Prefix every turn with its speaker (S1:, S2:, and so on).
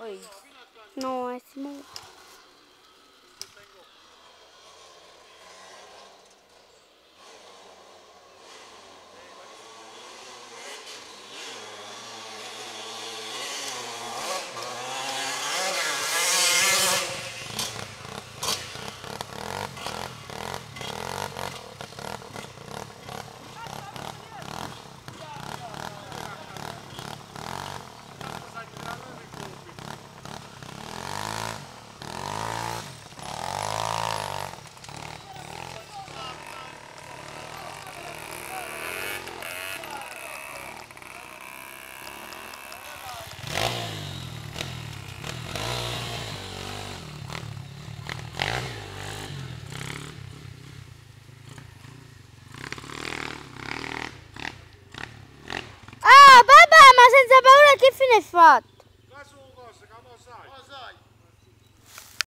S1: Oi. Não, é. Ah,